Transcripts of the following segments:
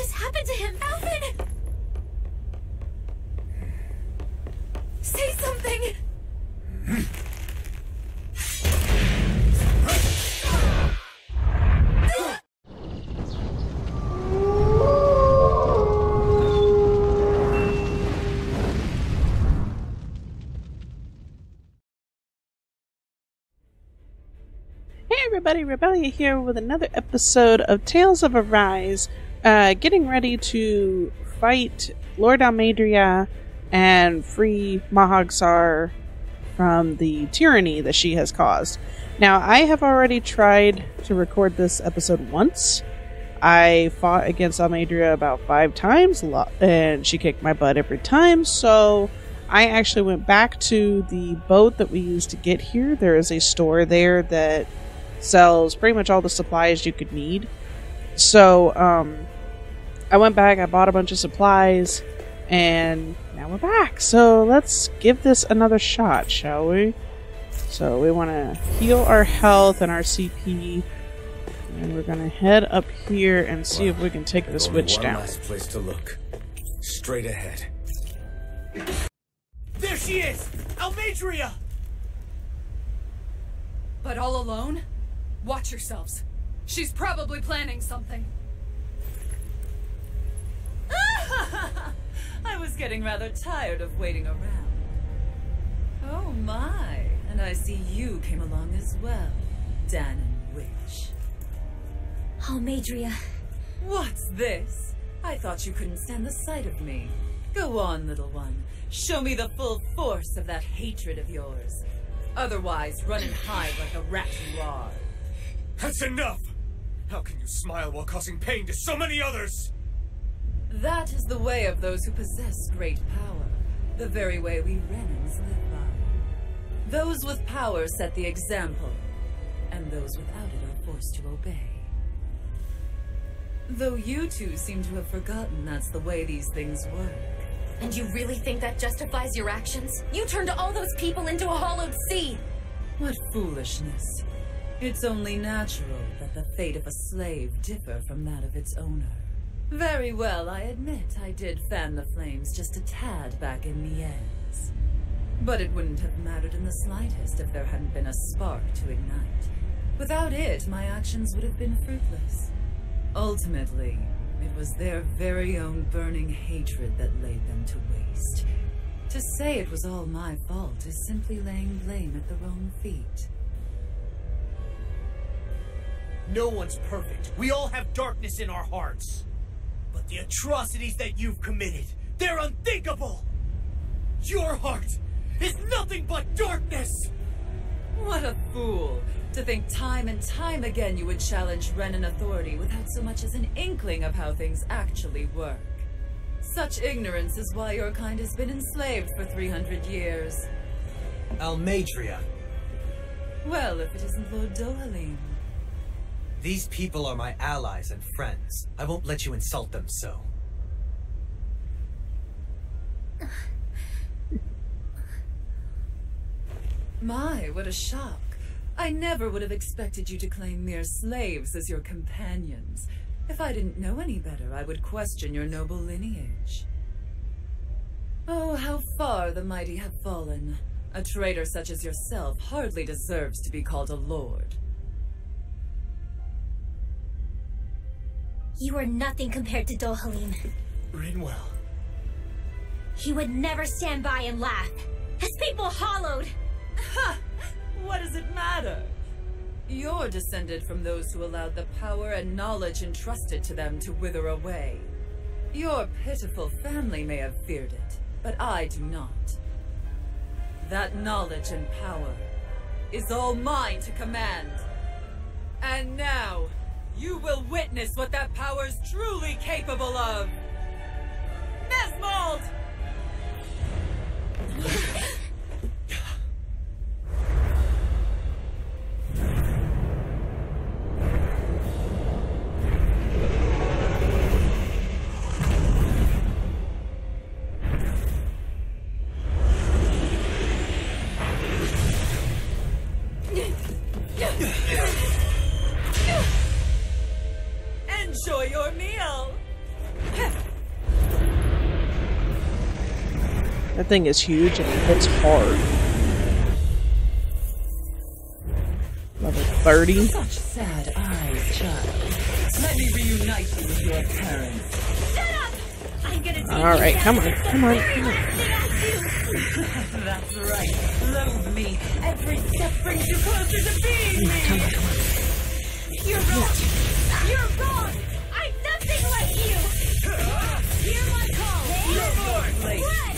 just happened to him? Alphen! Say something! Hey everybody, Rubellia here with another episode of Tales of Arise. Uh, getting ready to fight Lord Almeidrea and free Mahag Saar from the tyranny that she has caused. Now, I have already tried to record this episode once. I fought against Almeidrea about five times, and she kicked my butt every time, so I actually went back to the boat that we used to get here. There is a store there that sells pretty much all the supplies you could need. So, um, I went back, I bought a bunch of supplies, and now we're back. So, let's give this another shot, shall we? So, we want to heal our health and our CP. And we're going to head up here and see if we can take There's this only witch one down. last place to look. Straight ahead. There she is! Almeidrea! But all alone? Watch yourselves. She's probably planning something. I was getting rather tired of waiting around. Oh my, and I see you came along as well, Dan and Witch. Almeidrea. Oh, What's this? I thought you couldn't stand the sight of me. Go on, little one. Show me the full force of that hatred of yours. Otherwise, run and hide like the rat you are. That's enough! How can you smile while causing pain to so many others? That is the way of those who possess great power, the very way we Renans live by. Those with power set the example, and those without it are forced to obey. Though you two seem to have forgotten that's the way these things work. And you really think that justifies your actions? You turned all those people into a hollowed sea! What foolishness. It's only natural that the fate of a slave differ from that of its owner. Very well, I admit I did fan the flames just a tad back in Miez. But it wouldn't have mattered in the slightest if there hadn't been a spark to ignite. Without it, my actions would have been fruitless. Ultimately, it was their very own burning hatred that laid them to waste. To say it was all my fault is simply laying blame at the wrong feet. No one's perfect. We all have darkness in our hearts. But the atrocities that you've committed, they're unthinkable! Your heart is nothing but darkness! What a fool! To think time and time again you would challenge Renan authority without so much as an inkling of how things actually work. Such ignorance is why your kind has been enslaved for 300 years. Almeidrea, Well, if it isn't Lord Dohalim. These people are my allies and friends. I won't let you insult them so. My, what a shock. I never would have expected you to claim mere slaves as your companions. If I didn't know any better, I would question your noble lineage. Oh, how far the mighty have fallen. A traitor such as yourself hardly deserves to be called a lord. You are nothing compared to Dohalim. Rinwell. He would never stand by and laugh. His people hollowed! Ha! What does it matter? You're descended from those who allowed the power and knowledge entrusted to them to wither away. Your pitiful family may have feared it, but I do not. That knowledge and power is all mine to command. And now, you will witness what that power's truly capable of. Nesmold! Thing is huge and it hits hard. Level 30. Such sad eyes, child. Let me reunite you with your parents. Shut up! I'm gonna take All you right, down come on, come on, come on. last thing I do. That's right. Loathe me. Every step brings you closer to being me. Come on, come on. You're wrong. You're wrong. I'm nothing like you. Hear my call. Late.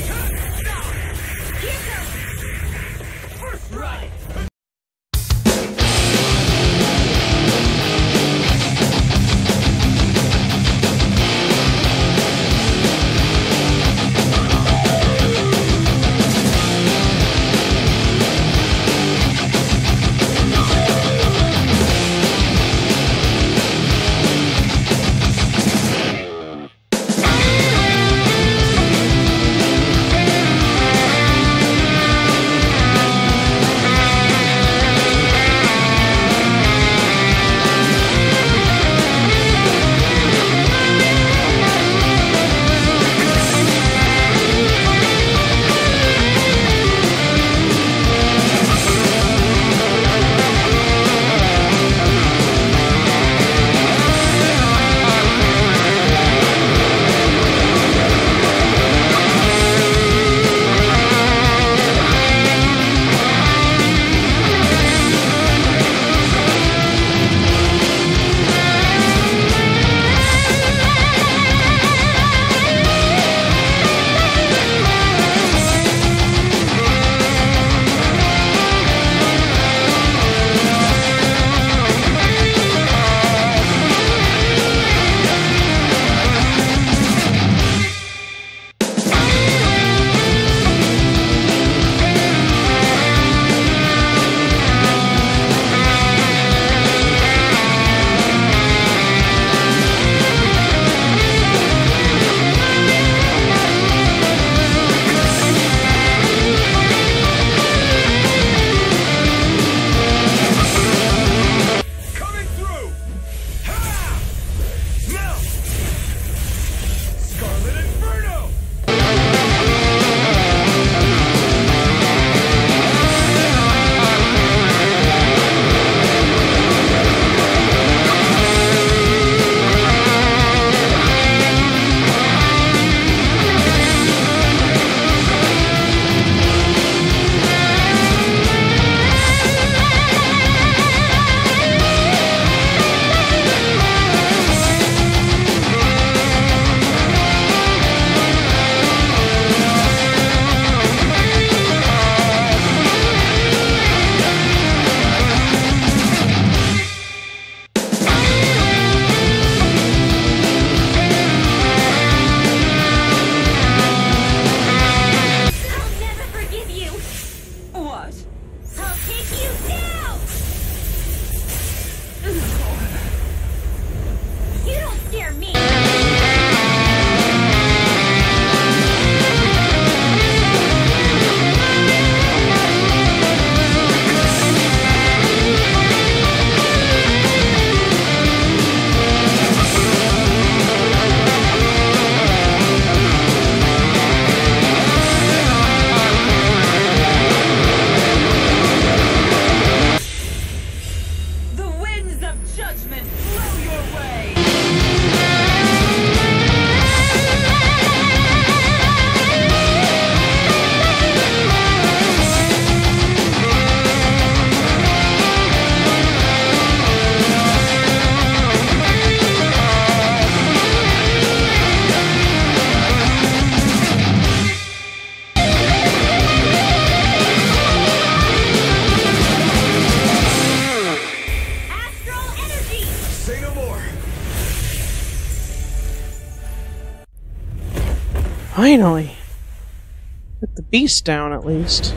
Beast down at least.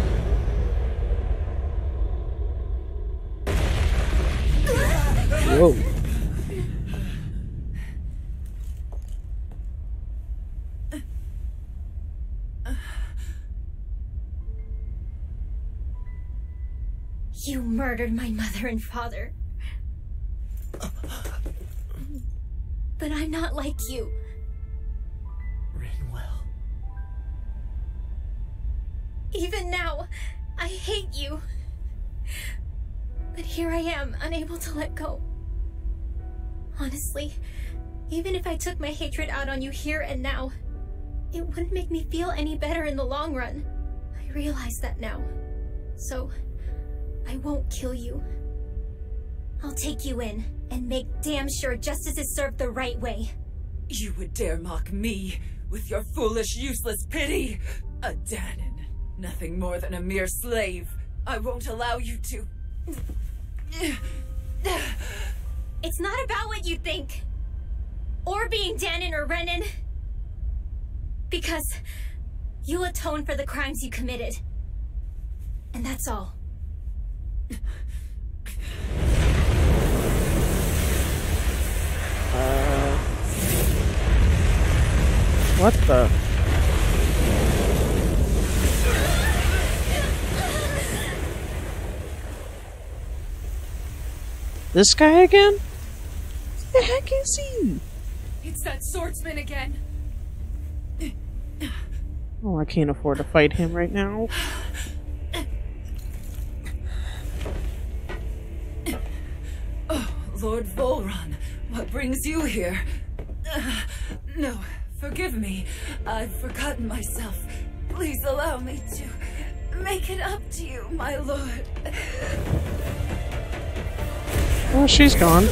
Whoa. You murdered my mother and father. But I'm not like you. Even now, I hate you. But here I am, unable to let go. Honestly, even if I took my hatred out on you here and now, it wouldn't make me feel any better in the long run. I realize that now. So, I won't kill you. I'll take you in and make damn sure justice is served the right way. You would dare mock me with your foolish, useless pity? A nothing more than a mere slave. I won't allow you to. It's not about what you think. Or being Dahnan or Renan. Because you'll atone for the crimes you committed. And that's all. Uh, what the? This guy again? What the heck is he? It's that swordsman again. Oh, I can't afford to fight him right now. Oh, Lord Vholran, what brings you here? Uh, no, forgive me. I've forgotten myself. Please allow me to make it up to you, my lord. Oh, she's gone.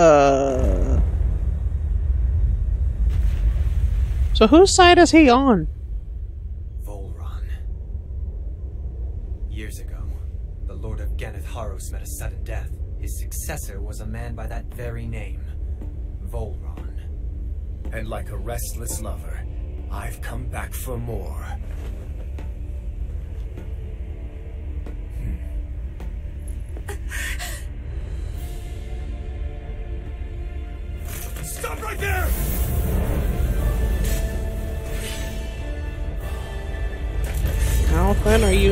Uh. So whose side is he on? Vholran. Years ago, the Lord of Ganath Haros met a sudden death. His successor was a man by that very name, Vholran. And like a restless lover, I've come back for more.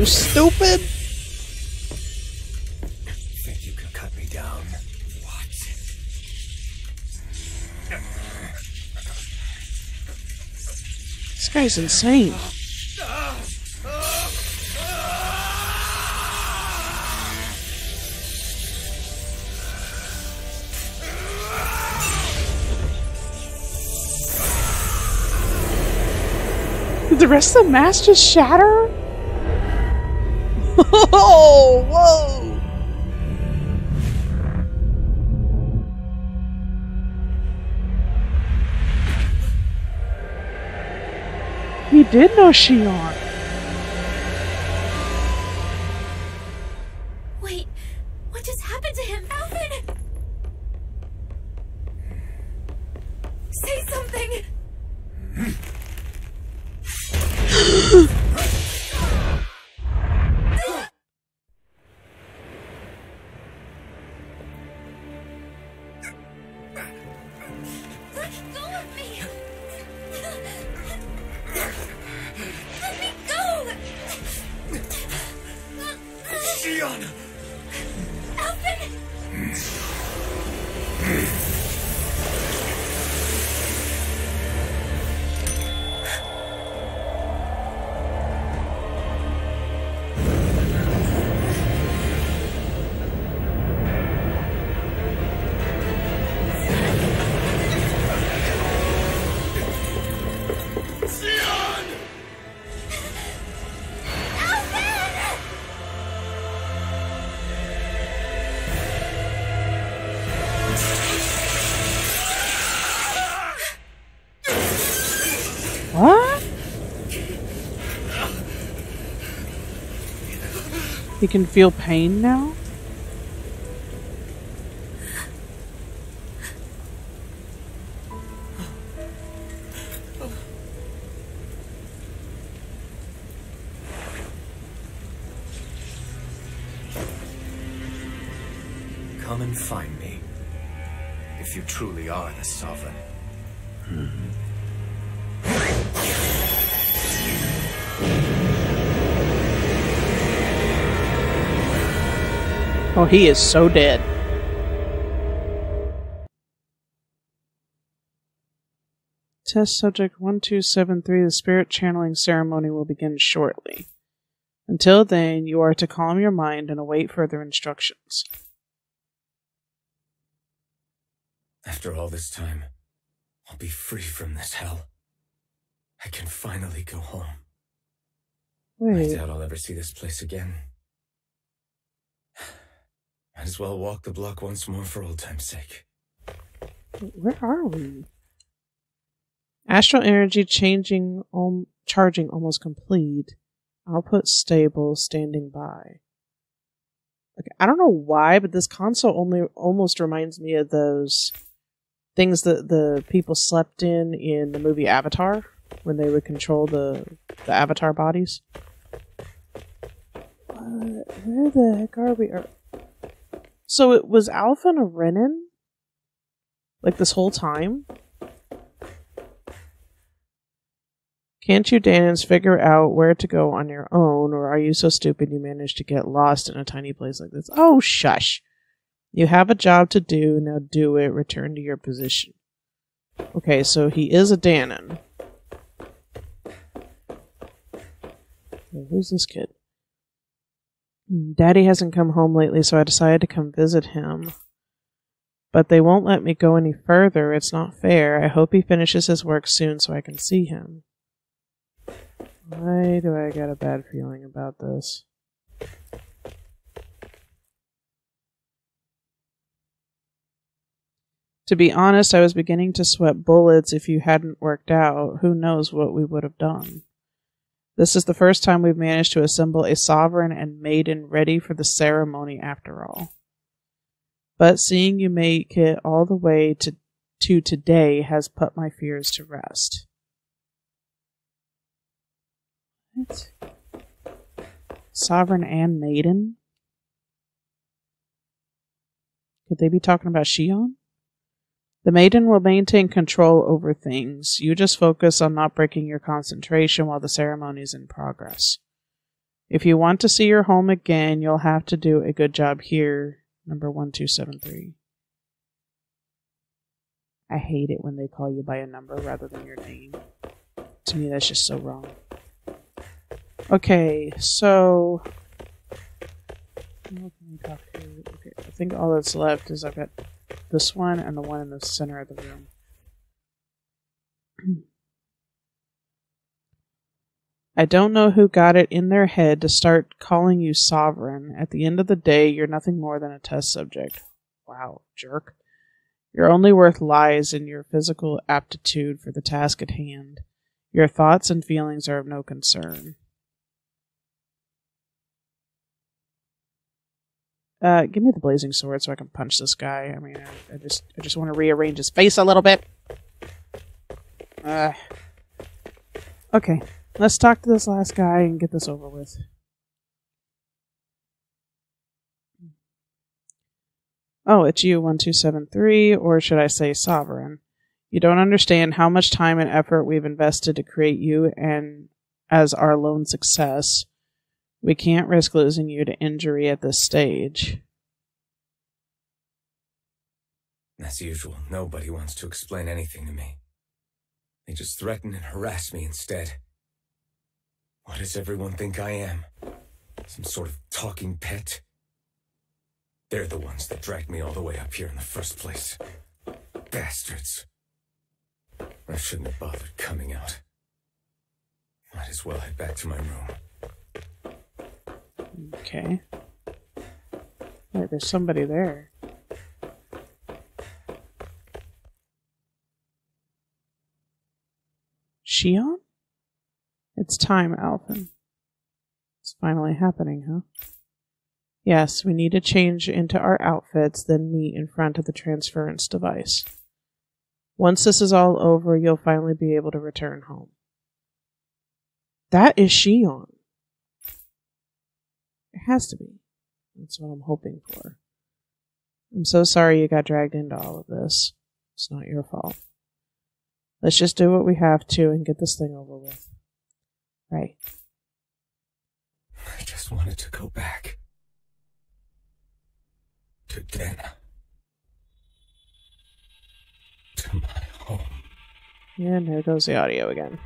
Stupid? Think you can cut me down? What? This guy's insane. Did the rest of the mask just shatter? Oh, whoa! He did know Shionne. Can feel pain now? He is so dead. Test subject 1273 The spirit channeling ceremony will begin shortly. Until then, you are to calm your mind and await further instructions. After all this time, I'll be free from this hell. I can finally go home. I Wait, doubt I'll ever see this place again. Might as well walk the block once more for old time's sake. where are we? Astral energy changing, um, charging almost complete. Output stable, standing by. Okay, I don't know why, but this console only almost reminds me of those things that the people slept in in the movie Avatar when they would control the the avatar bodies. What? Where the heck are we? Are... So it was Alpha and Renan? Like this whole time? Can't you, Dahnans, figure out where to go on your own, or are you so stupid you managed to get lost in a tiny place like this? Oh, shush! You have a job to do, now do it, return to your position. Okay, so he is a Dahnan. Who's this kid? Daddy hasn't come home lately, so I decided to come visit him. But they won't let me go any further. It's not fair. I hope he finishes his work soon so I can see him. Why do I get a bad feeling about this? To be honest, I was beginning to sweat bullets if you hadn't worked out. Who knows what we would have done? This is the first time we've managed to assemble a sovereign and maiden ready for the ceremony after all. But seeing you make it all the way to, to today has put my fears to rest. What? Sovereign and maiden? Could they be talking about Shionne? The maiden will maintain control over things. You just focus on not breaking your concentration while the ceremony is in progress. If you want to see your home again, you'll have to do a good job here. Number 1273. I hate it when they call you by a number rather than your name. To me, that's just so wrong. Okay, so. Okay, I think all that's left is I've got this one and the one in the center of the room. I don't know who got it in their head to start calling you sovereign. At the end of the day, you're nothing more than a test subject. Wow, jerk. Your only worth lies in your physical aptitude for the task at hand. Your thoughts and feelings are of no concern. Uh, give me the blazing sword so I can punch this guy. I mean, I, I just, I just want to rearrange his face a little bit. Uh, okay, let's talk to this last guy and get this over with. Oh, it's you, one two seven three, or should I say sovereign? You don't understand how much time and effort we've invested to create you and as our lone success. We can't risk losing you to injury at this stage. As usual, nobody wants to explain anything to me. They just threaten and harass me instead. What does everyone think I am? Some sort of talking pet? They're the ones that dragged me all the way up here in the first place. Bastards. I shouldn't have bothered coming out. Might as well head back to my room. Okay. Wait, there's somebody there. Shionne? It's time, Alphen. It's finally happening, huh? Yes, we need to change into our outfits, then meet in front of the transference device. Once this is all over, you'll finally be able to return home. That is Shionne. It has to be. That's what I'm hoping for. I'm so sorry you got dragged into all of this. It's not your fault. Let's just do what we have to and get this thing over with. Right. I just wanted to go back. To Dahna. To my home. And there goes the audio again.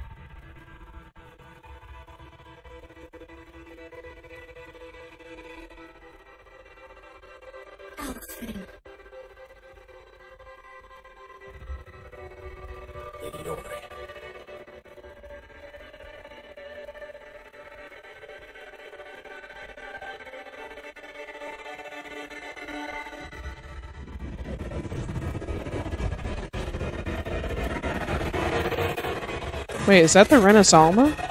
Wait, is that the Renaissance?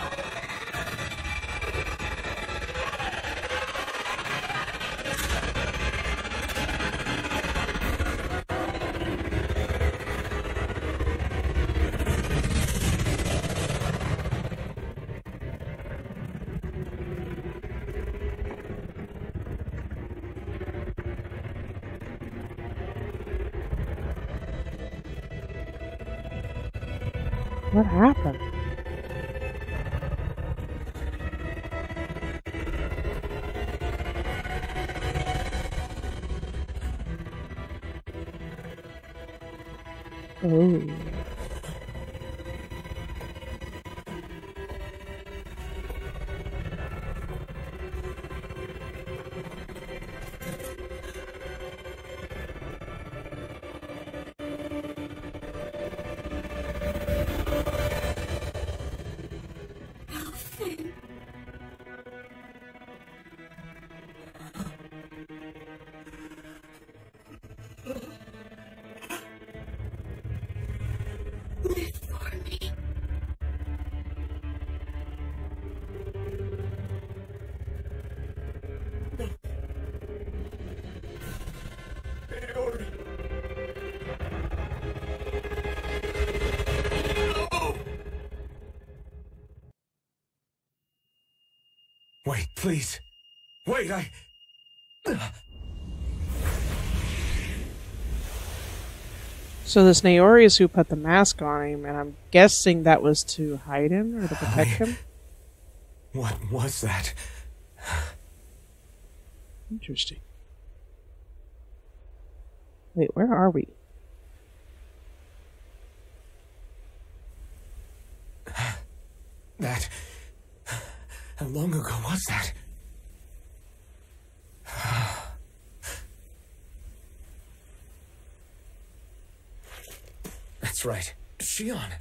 Please. Wait, I. So this Naori is who put the mask on him, and I'm guessing that was to hide him or to protect him. What was that? Interesting. Wait, where are we? That. How long ago was that? That's right. Shionne.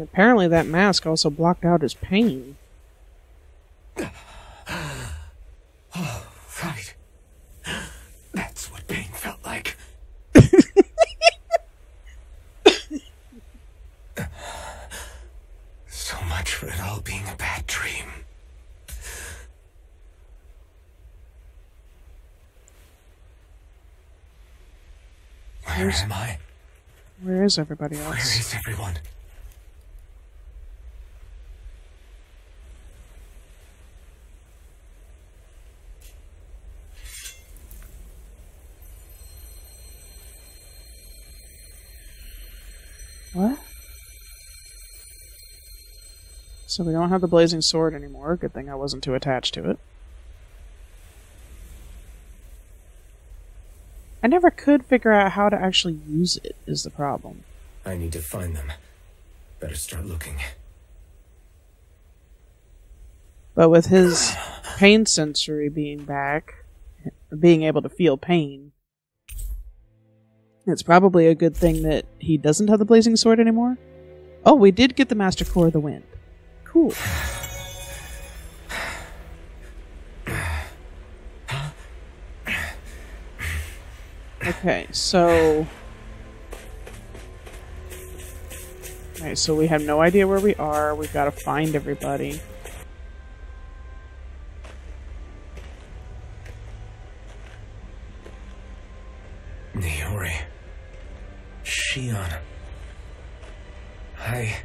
Apparently that mask also blocked out his pain. Right. That's what pain felt like. so much for it all being a bad dream. Where Where's- am I? Where is everybody else? is everyone? What? So we don't have the blazing sword anymore. Good thing I wasn't too attached to it. I never could figure out how to actually use it, is the problem. I need to find them. Better start looking. But with his pain sensory being back, being able to feel pain, it's probably a good thing that he doesn't have the blazing sword anymore. Oh, we did get the Master Core of the Wind. Cool. Okay, so... Alright, so we have no idea where we are. We've got to find everybody. Niori. Shionne. I...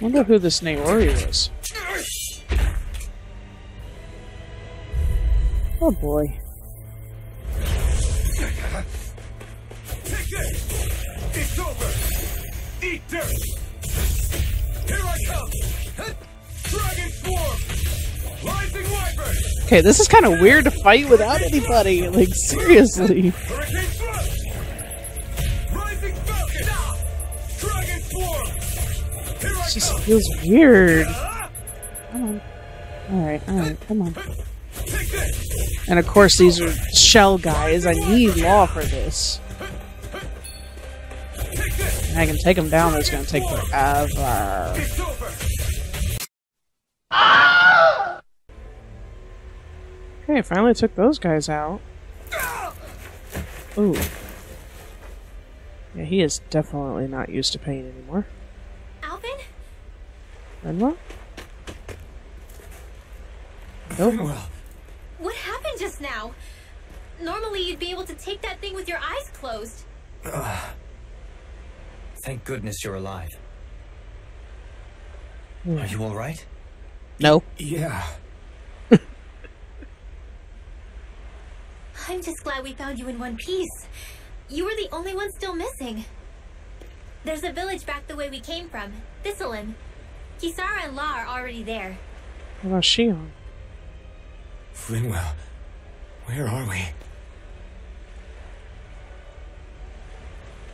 wonder who this Naori is. Oh boy. Take! It's over! Eat dirt! Here I come! Dragon Swarm! Rising Wyvern! Okay, this is kind of weird to fight without anybody. Like, seriously. Just feels weird. Alright, alright, come on. Take this! And of course, these are shell guys. I need law for this. And I can take them down, it's gonna take forever. It's over! Okay, finally took those guys out. Ooh. Yeah, he is definitely not used to pain anymore. Alphen? Rinwell? Nope. Well, What happened just now? Normally you'd be able to take that thing with your eyes closed. Thank goodness you're alive. Hmm. Are you alright? No. yeah. I'm just glad we found you in one piece. You were the only one still missing. There's a village back the way we came from, Thistlym. Kisara and Law are already there. What about Shionne? Rinwell, where are we?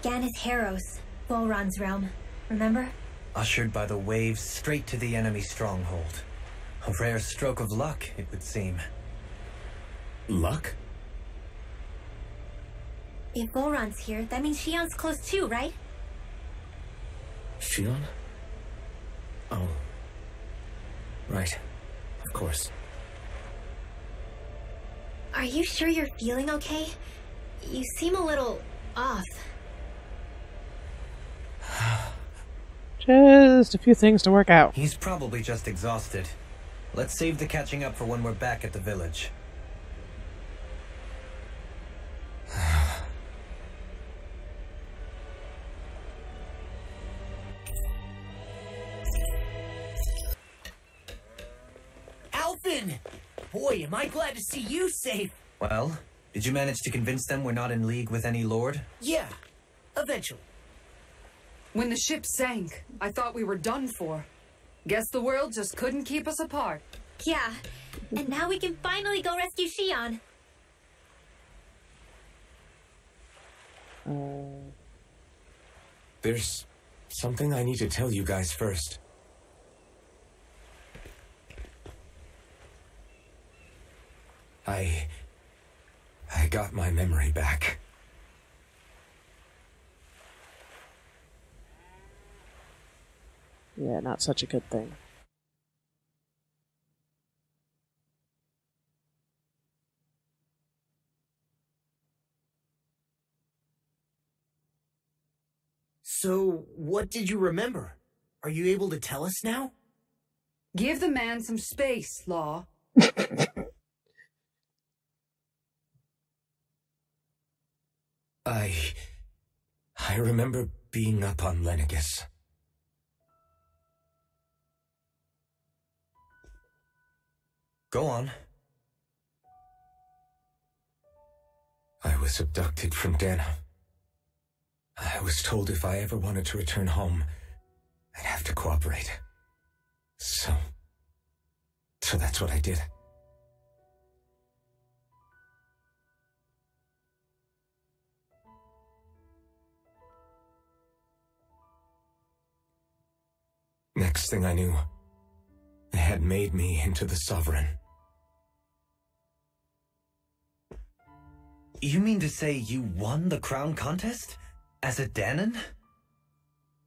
Ganath Haros, Vholran's realm. Remember? Ushered by the waves straight to the enemy stronghold. A rare stroke of luck, it would seem. Luck? If Vholran's here, that means Shionne's close too, right? Shionne? Oh. Right. Of course. Are you sure you're feeling okay? You seem a little off. Just a few things to work out. He's probably just exhausted. Let's save the catching up for when we're back at the village. Boy, am I glad to see you safe. Well, did you manage to convince them we're not in league with any lord? Yeah, eventually. When the ship sank, I thought we were done for. Guess the world just couldn't keep us apart. Yeah, and now we can finally go rescue Shionne. Uh, There's something I need to tell you guys first. I. I got my memory back. yeah, not such a good thing. So, what did you remember? Are you able to tell us now? Give the man some space, Law. I. I remember being up on Lenegis. Go on. I was abducted from Dahna. I was told if I ever wanted to return home, I'd have to cooperate. So. So that's what I did. Next thing I knew, they had made me into the Sovereign. You mean to say you won the crown contest? As a Dahnan?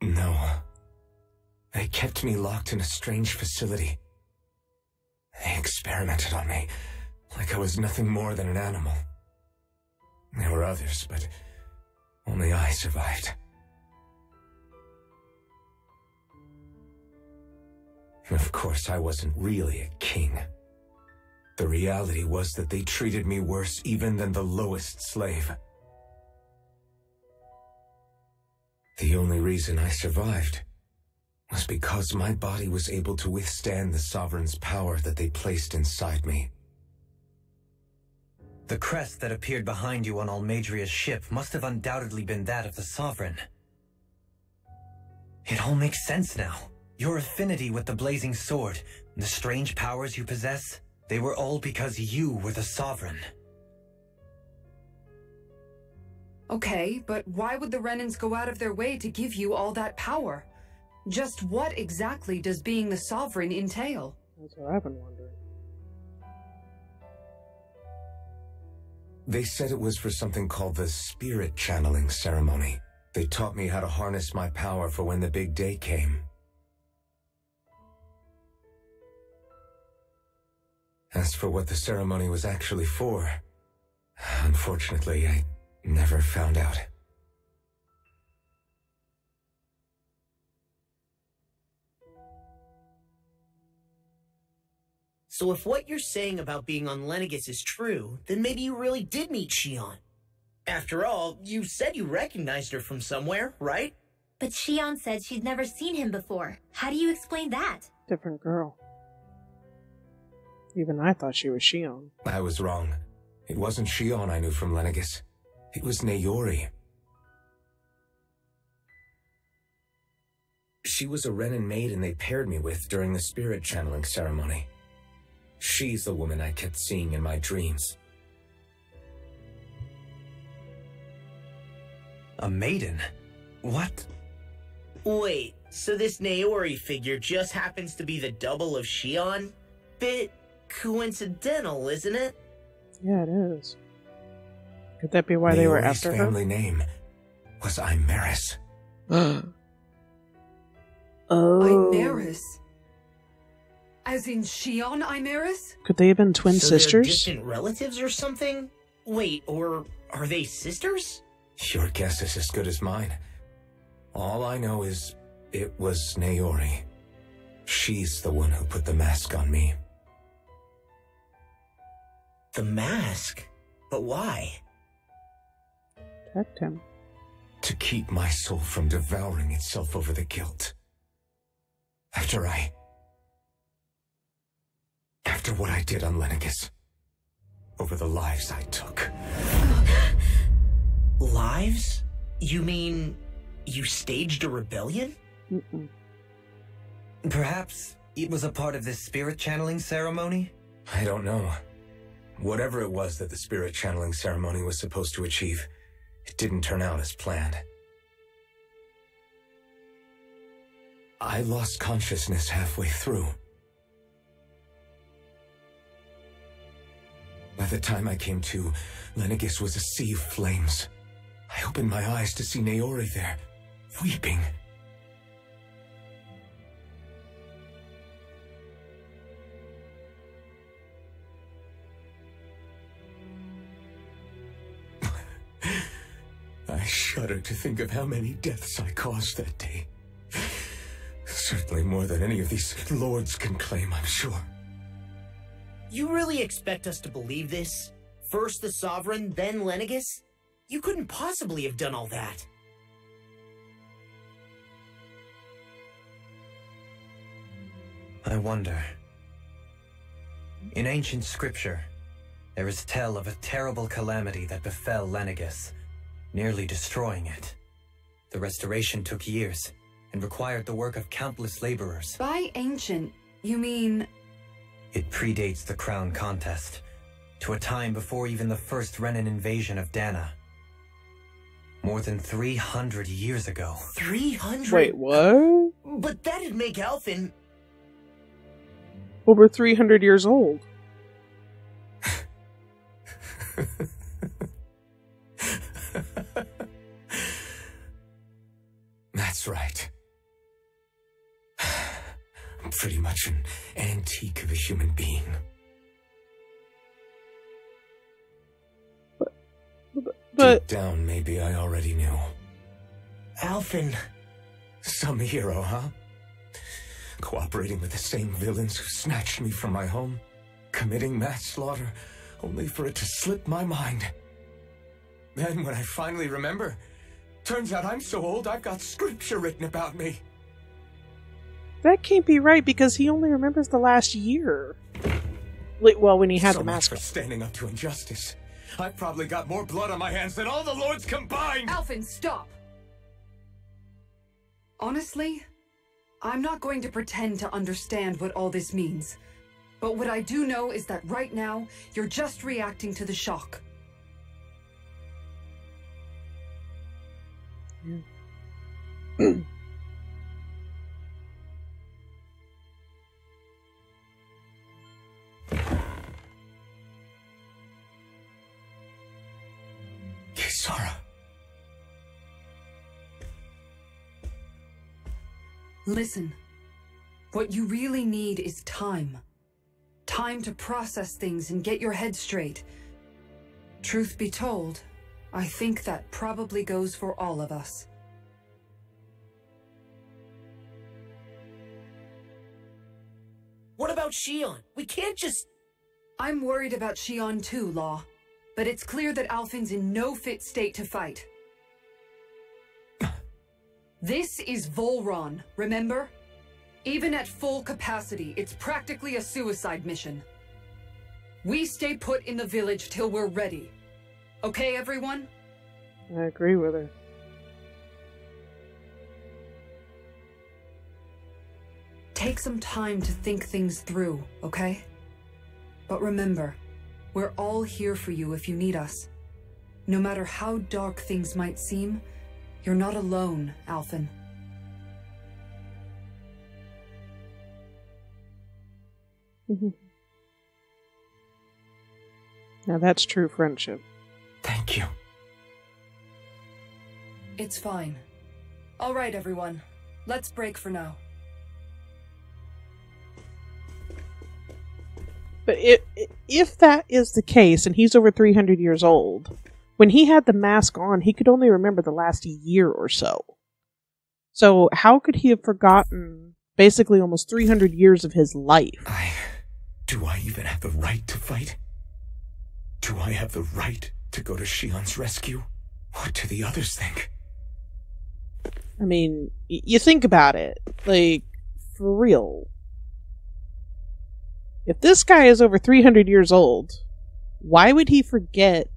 No. They kept me locked in a strange facility. They experimented on me like I was nothing more than an animal. There were others, but only I survived. Of course, I wasn't really a king. The reality was that they treated me worse even than the lowest slave. The only reason I survived was because my body was able to withstand the Sovereign's power that they placed inside me. The crest that appeared behind you on Almeidrea's ship must have undoubtedly been that of the Sovereign. It all makes sense now. Your affinity with the Blazing Sword, the strange powers you possess, they were all because you were the Sovereign. Okay, but why would the Renans go out of their way to give you all that power? Just what exactly does being the Sovereign entail? That's what I've been wondering. They said it was for something called the Spirit Channeling Ceremony. They taught me how to harness my power for when the big day came. As for what the ceremony was actually for, unfortunately, I never found out. So if what you're saying about being on Lenegis is true, then maybe you really did meet Shionne. After all, you said you recognized her from somewhere, right? But Shionne said she'd never seen him before. How do you explain that? Different girl. Even I thought she was Shionne. I was wrong. It wasn't Shionne I knew from Lenegis. It was Nayori. She was a Renan maiden they paired me with during the spirit channeling ceremony. She's the woman I kept seeing in my dreams. A maiden? What? Wait, so this Naori figure just happens to be the double of Shionne? Bit coincidental, isn't it? Yeah, it is. Could that be why they were Nayori's after her? family name was Imeris. oh. Imeris? As in Shionne Imeris? Could they have been twin so sisters? distant relatives or something? Wait, or are they sisters? Your guess is as good as mine. All I know is it was Naori. She's the one who put the mask on me. The mask? But why? Protect him. To keep my soul from devouring itself over the guilt. After I. After what I did on Lenegis. Over the lives I took. Lives? You mean you staged a rebellion? Mm-mm. Perhaps it was a part of this spirit channeling ceremony? I don't know. Whatever it was that the spirit channeling ceremony was supposed to achieve, it didn't turn out as planned. I lost consciousness halfway through. By the time I came to, Lenegis was a sea of flames. I opened my eyes to see Naori there, weeping. I shudder to think of how many deaths I caused that day. Certainly more than any of these lords can claim, I'm sure. You really expect us to believe this? First the Sovereign, then Lenegis? You couldn't possibly have done all that. I wonder. In ancient scripture, there is tell of a terrible calamity that befell Lenegis, nearly destroying it. The restoration took years and required the work of countless laborers. By ancient, you mean. It predates the crown contest, to a time before even the first Renan invasion of Dahna. More than 300 years ago. 300? Wait, what? But that'd make Alphen. Over 300 years old. Pretty much an antique of a human being. But Deep down, maybe I already knew. Alphen. Some hero, huh? Cooperating with the same villains who snatched me from my home, committing mass slaughter, only for it to slip my mind. Then, when I finally remember, turns out I'm so old I've got scripture written about me. That can't be right because he only remembers the last year. Like, well, when he had so the much mask. for standing up to injustice. I've probably got more blood on my hands than all the lords combined. Alphen, stop! Honestly, I'm not going to pretend to understand what all this means. But what I do know is that right now, you're just reacting to the shock. Kisara. Listen, what you really need is time. Time to process things and get your head straight. Truth be told, I think that probably goes for all of us. What about Shionne? We can't just... I'm worried about Shionne too, Law. But it's clear that Alphen's in no fit state to fight. This is Vholran, remember? Even at full capacity, it's practically a suicide mission. We stay put in the village till we're ready. Okay, everyone? I agree with her. Take some time to think things through, okay? But remember, we're all here for you if you need us. No matter how dark things might seem, you're not alone, Alphen. Now that's true friendship. Thank you. It's fine. All right, everyone. Let's break for now. But if, if that is the case, and he's over 300 years old, when he had the mask on, he could only remember the last year or so. So how could he have forgotten basically almost 300 years of his life? I. Do I even have the right to fight? Do I have the right to go to Shionne's rescue? What do the others think? I mean, y- you think about it. Like, for real. If this guy is over 300 years old, why would he forget?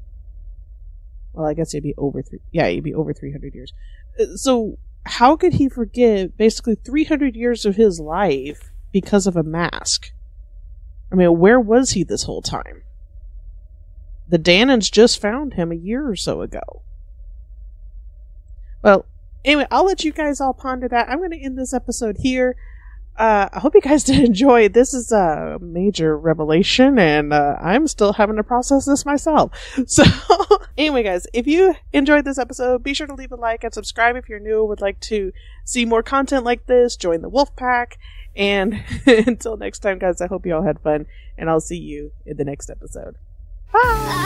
Well, I guess he'd be over three. Yeah, he'd be over 300 years. Uh, So, how could he forget basically 300 years of his life because of a mask? I mean, where was he this whole time? The Dahnans just found him a year or so ago. Well, anyway, I'll let you guys all ponder that. I'm going to end this episode here uh, I hope you guys did enjoy. This is a major revelation, and uh, I'm still having to process this myself. So, anyway, guys, if you enjoyed this episode, be sure to leave a like and subscribe if you're new would like to see more content like this. Join the Wolf Pack. And until next time, guys, I hope you all had fun, and I'll see you in the next episode. Bye!